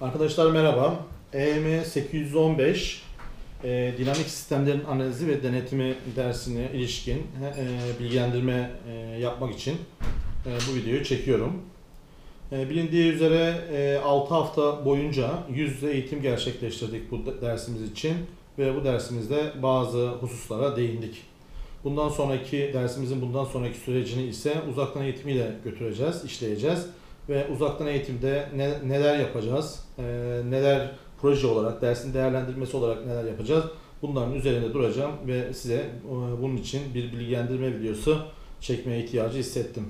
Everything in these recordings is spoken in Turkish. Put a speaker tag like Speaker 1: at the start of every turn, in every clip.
Speaker 1: Arkadaşlar merhaba. EM 815 e, dinamik sistemlerin analizi ve denetimi dersine ilişkin e, bilgilendirme e, yapmak için e, bu videoyu çekiyorum. E, bilindiği üzere e, 6 hafta boyunca yüz yüze eğitim gerçekleştirdik bu de- dersimiz için ve bu dersimizde bazı hususlara değindik. Bundan sonraki dersimizin bundan sonraki sürecini ise uzaktan eğitimiyle götüreceğiz, işleyeceğiz ve uzaktan eğitimde ne- neler yapacağız, e, neler proje olarak, dersin değerlendirmesi olarak neler yapacağız bunların üzerinde duracağım ve size e, bunun için bir bilgilendirme videosu çekmeye ihtiyacı hissettim.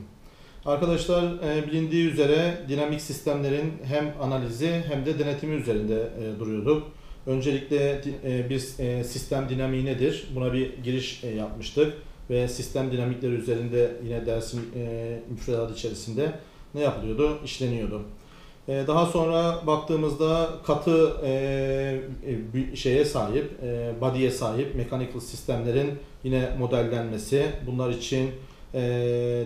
Speaker 1: Arkadaşlar e, bilindiği üzere dinamik sistemlerin hem analizi hem de denetimi üzerinde e, duruyorduk. Öncelikle e, bir e, sistem dinamiği nedir? Buna bir giriş e, yapmıştık ve sistem dinamikleri üzerinde yine dersin e, müfredatı içerisinde ne yapılıyordu? İşleniyordu. E, Daha sonra baktığımızda katı e, e, şeye sahip, e, body'ye sahip mechanical sistemlerin yine modellenmesi, bunlar için e,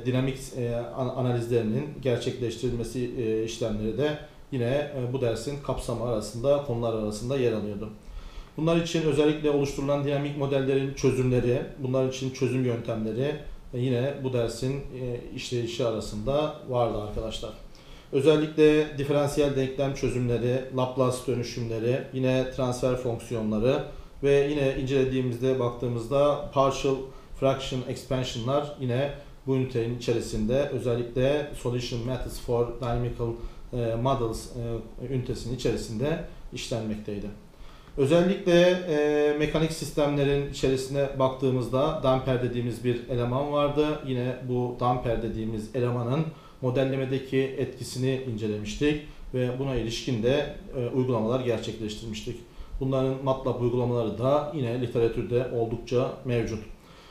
Speaker 1: dinamik e, an- analizlerinin gerçekleştirilmesi e, işlemleri de yine e, bu dersin kapsamı arasında, konular arasında yer alıyordu. Bunlar için özellikle oluşturulan dinamik modellerin çözümleri, bunlar için çözüm yöntemleri e, yine bu dersin e, işleyişi arasında vardı arkadaşlar. Özellikle diferansiyel denklem çözümleri, Laplace dönüşümleri, yine transfer fonksiyonları ve yine incelediğimizde baktığımızda partial fraction expansion'lar yine bu ünitenin içerisinde özellikle solution methods for dynamical e, models e, ünitesinin içerisinde işlenmekteydi. Özellikle e, mekanik sistemlerin içerisine baktığımızda damper dediğimiz bir eleman vardı. Yine bu damper dediğimiz elemanın modellemedeki etkisini incelemiştik ve buna ilişkin de e, uygulamalar gerçekleştirmiştik. Bunların MATLAB uygulamaları da yine literatürde oldukça mevcut.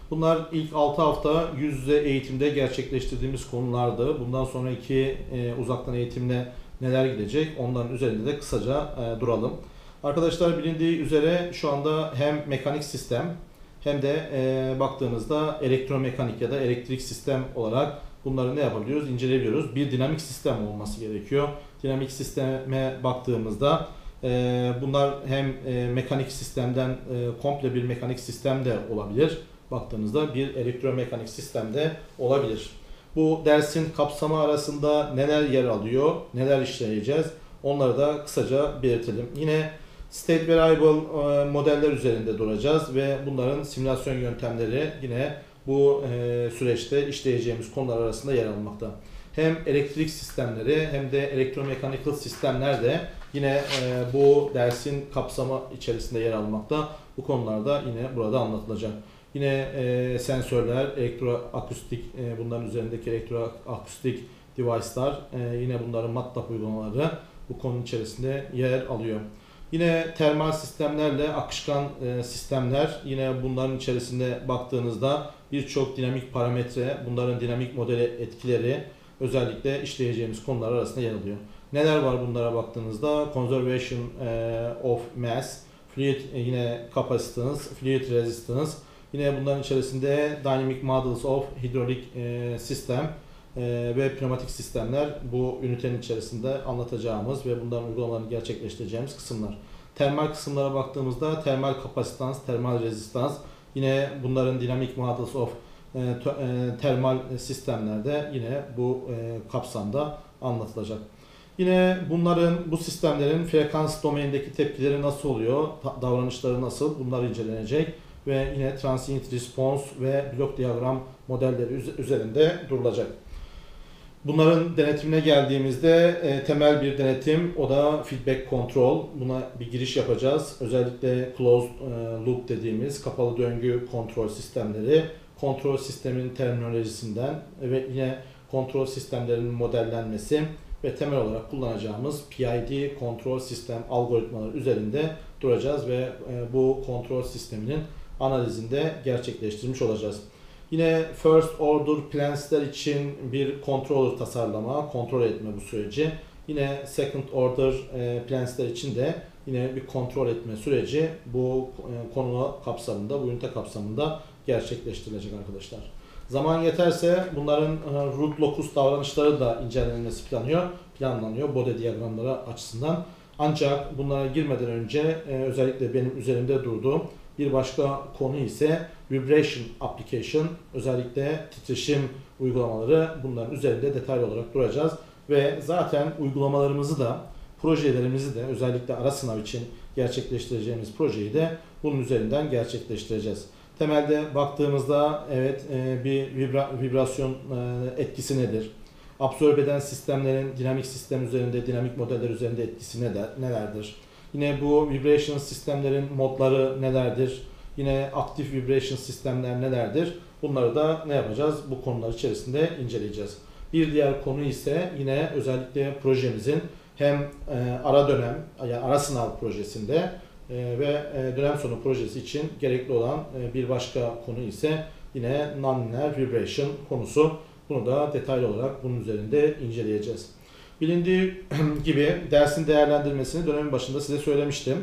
Speaker 1: Bunlar ilk 6 hafta yüz yüze eğitimde gerçekleştirdiğimiz konulardı. Bundan sonraki e, uzaktan eğitimle neler gidecek onların üzerinde de kısaca e, duralım. Arkadaşlar bilindiği üzere şu anda hem mekanik sistem hem de e, baktığınızda elektromekanik ya da elektrik sistem olarak bunları ne yapabiliyoruz? İnceleyebiliyoruz. Bir dinamik sistem olması gerekiyor. Dinamik sisteme baktığımızda e, bunlar hem e, mekanik sistemden e, komple bir mekanik sistem de olabilir. Baktığınızda bir elektromekanik sistem de olabilir. Bu dersin kapsamı arasında neler yer alıyor, neler işleyeceğiz onları da kısaca belirtelim. Yine State Variable e, modeller üzerinde duracağız ve bunların simülasyon yöntemleri yine bu e, süreçte işleyeceğimiz konular arasında yer almakta. Hem elektrik sistemleri hem de elektromekanikal sistemler de yine e, bu dersin kapsamı içerisinde yer almakta. Bu konularda yine burada anlatılacak. Yine e, sensörler, elektroakustik, e, bunların üzerindeki elektroakustik device'lar, e, yine bunların MATLAB uygulamaları bu konunun içerisinde yer alıyor. Yine termal sistemlerle akışkan e, sistemler yine bunların içerisinde baktığınızda birçok dinamik parametre, bunların dinamik modeli etkileri özellikle işleyeceğimiz konular arasında yer alıyor. Neler var bunlara baktığınızda? Conservation e, of mass, fluid e, yine capacitance, fluid resistance, yine bunların içerisinde dynamic models of hydraulic system ve pneumatik sistemler bu ünitenin içerisinde anlatacağımız ve bunların uygulamalarını gerçekleştireceğimiz kısımlar. Termal kısımlara baktığımızda termal kapasitans, termal rezistans, yine bunların dinamik models of e, e, termal sistemlerde yine bu e, kapsamda anlatılacak. Yine bunların, bu sistemlerin frekans domainindeki tepkileri nasıl oluyor, davranışları nasıl bunlar incelenecek ve yine transient response ve blok diyagram modelleri üze- üzerinde durulacak. Bunların denetimine geldiğimizde e, temel bir denetim o da feedback control. Buna bir giriş yapacağız. Özellikle closed e, loop dediğimiz kapalı döngü kontrol sistemleri, kontrol sisteminin terminolojisinden ve yine kontrol sistemlerinin modellenmesi ve temel olarak kullanacağımız PID kontrol sistem algoritmaları üzerinde duracağız ve e, bu kontrol sisteminin analizinde gerçekleştirmiş olacağız. Yine first order plans'ler için bir controller tasarlama, kontrol etme bu süreci. Yine second order e, plans'ler için de yine bir kontrol etme süreci bu e, konu kapsamında, bu ünite kapsamında gerçekleştirilecek arkadaşlar. Zaman yeterse bunların e, root locus davranışları da incelenmesi planıyor, planlanıyor bode diyagramları açısından. Ancak bunlara girmeden önce e, özellikle benim üzerimde durduğum bir başka konu ise vibration application özellikle titreşim uygulamaları bunların üzerinde detaylı olarak duracağız ve zaten uygulamalarımızı da projelerimizi de özellikle ara sınav için gerçekleştireceğimiz projeyi de bunun üzerinden gerçekleştireceğiz. Temelde baktığımızda evet e, bir vibra- vibrasyon e, etkisi nedir? Absorbe eden sistemlerin dinamik sistem üzerinde, dinamik modeller üzerinde etkisi neler, nelerdir? Yine bu vibration sistemlerin modları nelerdir? Yine aktif vibration sistemler nelerdir? Bunları da ne yapacağız? Bu konular içerisinde inceleyeceğiz. Bir diğer konu ise yine özellikle projemizin hem e, ara dönem, yani ara sınav projesinde e, ve e, dönem sonu projesi için gerekli olan bir başka konu ise yine nonlinear vibration konusu. Bunu da detaylı olarak bunun üzerinde inceleyeceğiz. Bilindiği gibi dersin değerlendirmesini dönemin başında size söylemiştim.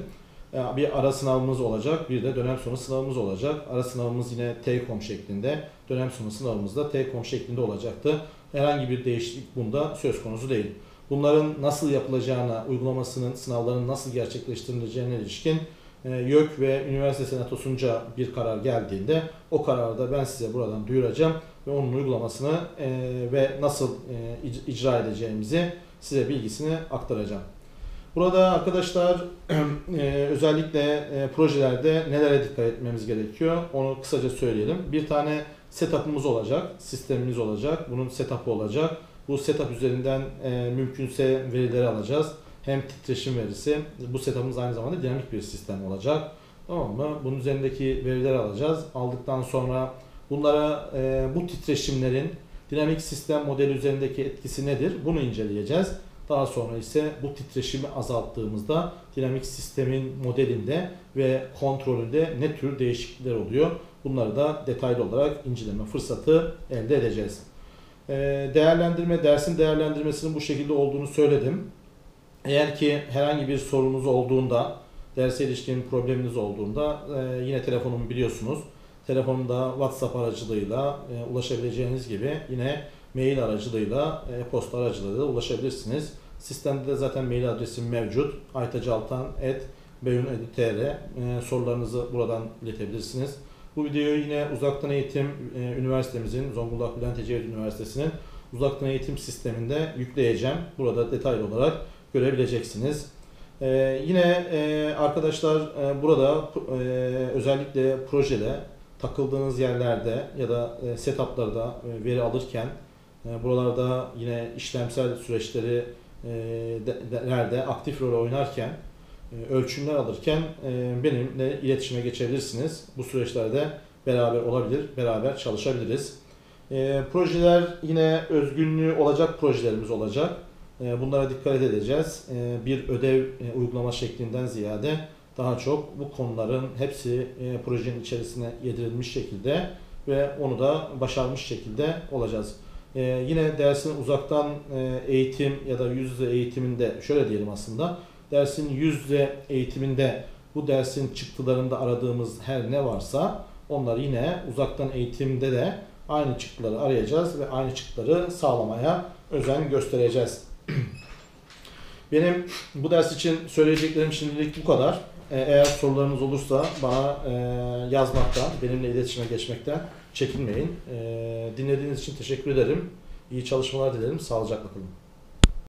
Speaker 1: E, Bir ara sınavımız olacak, bir de dönem sonu sınavımız olacak. Ara sınavımız yine take-home şeklinde, dönem sonu sınavımız da take-home şeklinde olacaktı. Herhangi bir değişiklik bunda söz konusu değil. Bunların nasıl yapılacağına, uygulamasının, sınavların nasıl gerçekleştirileceğine ilişkin YÖK ve Üniversite Senatosu'nca bir karar geldiğinde o kararı da ben size buradan duyuracağım ve onun uygulamasını e, ve nasıl e, ic- icra edeceğimizi size bilgisini aktaracağım. Burada arkadaşlar e, özellikle e, projelerde nelere dikkat etmemiz gerekiyor onu kısaca söyleyelim. Bir tane setup'ımız olacak, sistemimiz olacak, bunun setup'ı olacak. Bu setup üzerinden e, mümkünse verileri alacağız. Hem titreşim verisi, bu setup'ımız aynı zamanda dinamik bir sistem olacak. Tamam mı? Bunun üzerindeki verileri alacağız. Aldıktan sonra bunlara e, bu titreşimlerin dinamik sistem modeli üzerindeki etkisi nedir? Bunu inceleyeceğiz. Daha sonra ise bu titreşimi azalttığımızda dinamik sistemin modelinde ve kontrolünde ne tür değişiklikler oluyor? Bunları da detaylı olarak inceleme fırsatı elde edeceğiz. Ee, Değerlendirme, dersin değerlendirmesinin bu şekilde olduğunu söyledim. Eğer ki herhangi bir sorunuz olduğunda, derse ilişkin probleminiz olduğunda e, yine telefonumu biliyorsunuz. Telefonumda WhatsApp aracılığıyla e, ulaşabileceğiniz gibi yine mail aracılığıyla, e, posta aracılığıyla ulaşabilirsiniz. Sistemde de zaten mail adresim mevcut. aytacaltan.beyun.tr Sorularınızı buradan iletebilirsiniz. Bu videoyu yine uzaktan eğitim e, üniversitemizin, Zonguldak Bülent Ecevit Üniversitesi'nin uzaktan eğitim sisteminde yükleyeceğim. Burada detaylı olarak görebileceksiniz. E, yine e, arkadaşlar e, burada e, özellikle projede takıldığınız yerlerde ya da e, setuplarda e, veri alırken e, buralarda yine işlemsel süreçleri e, de- de- nerede aktif rol oynarken e, ölçümler alırken e, benimle iletişime geçebilirsiniz. Bu süreçlerde beraber olabilir, beraber çalışabiliriz. E, Projeler yine özgünlüğü olacak projelerimiz olacak. E, Bunlara dikkat edeceğiz. E, Bir ödev e, uygulama şeklinden ziyade daha çok bu konuların hepsi e, projenin içerisine yedirilmiş şekilde ve onu da başarmış şekilde olacağız. E, Yine dersin uzaktan e, eğitim ya da yüz yüze eğitiminde şöyle diyelim aslında dersin yüz yüze eğitiminde bu dersin çıktılarında aradığımız her ne varsa onları yine uzaktan eğitimde de aynı çıktıları arayacağız ve aynı çıktıları sağlamaya özen göstereceğiz. Benim bu ders için söyleyeceklerim şimdilik bu kadar. Ee, Eğer sorularınız olursa bana e, yazmaktan, benimle iletişime geçmekten çekinmeyin. Ee, Dinlediğiniz için teşekkür ederim. İyi çalışmalar dilerim. Sağlıcakla kalın.